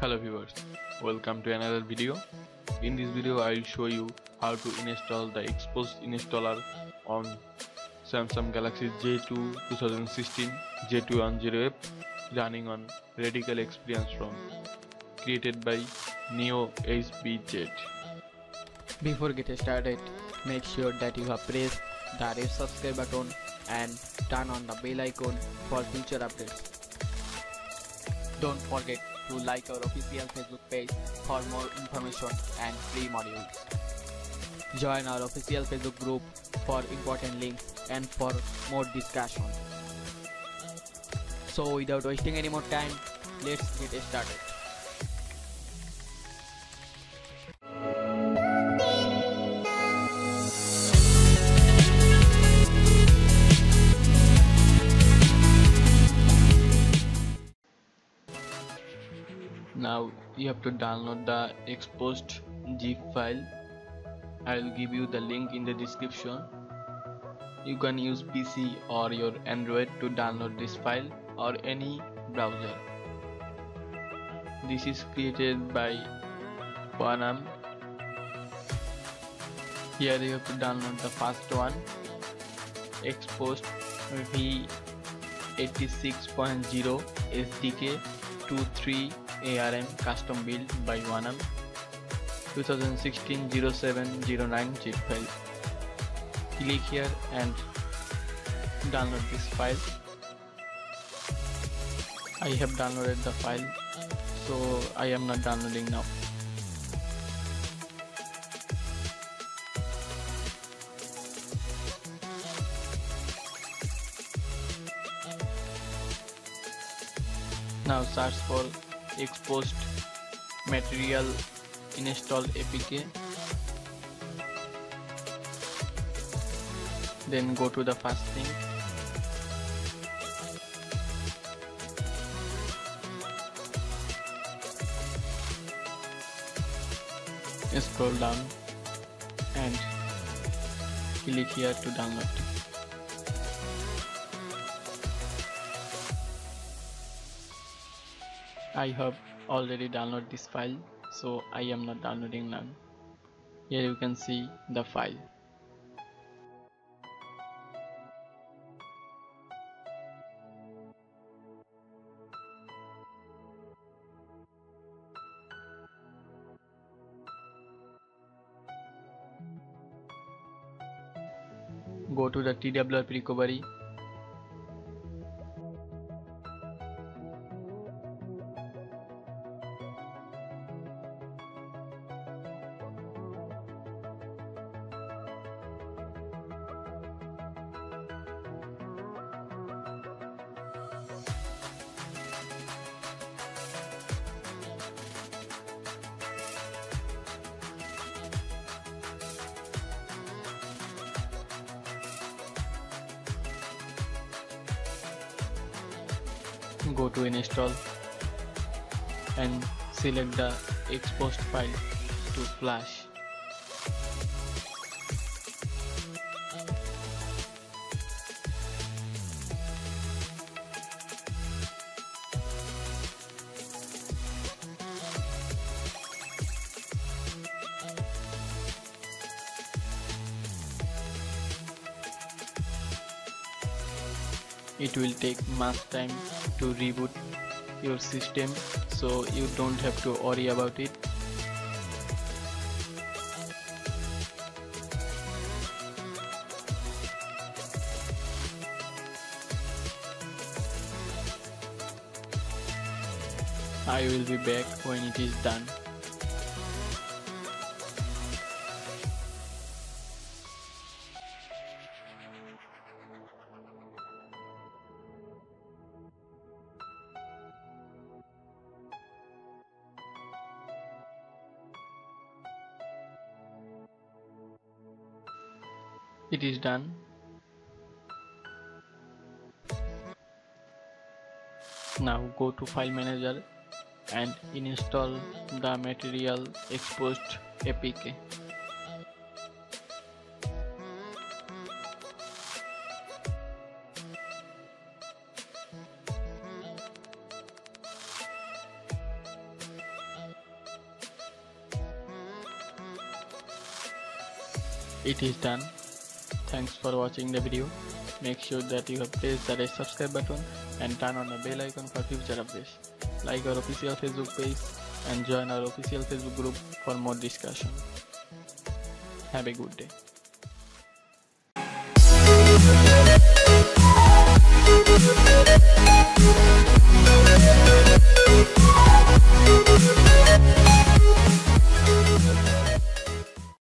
Hello viewers, welcome to another video. In this video I will show you how to install the Xposed installer on Samsung Galaxy J2 2016 J210F running on Radical Experience ROM created by Neo HBZ. Before getting started, make sure that you have pressed the red subscribe button and turn on the bell icon for future updates. Don't forget to like our official Facebook page for more information and free modules. Join our official Facebook group for important links and for more discussion. So without wasting any more time, let's get started. You have to download the Xposed zip file. I will give you the link in the description. You can use PC or your Android to download this file or any browser. This is created by Wanam. Here you have to download the first one Xposed V86.0 SDK 23 ARM custom built by Wanam 2016-0709 zip file. Click here and download this file. I have downloaded the file so I am not downloading now. Now search for Xposed material install apk then go to the first thing. Scroll down and click here to download I have already downloaded this file so I am not downloading none. Here you can see the file. Go to the TWRP recovery go to install and select the Xposed file to flash it will take much time to reboot your system so you don't have to worry about it. I will be back when it is done it is done. Now go to file manager and install the material Xposed apk it is done thanks for watching the video. Make sure that you have pressed the red subscribe button and turn on the bell icon for future updates. Like our official facebook page and join our official facebook group for more discussion. Have a good day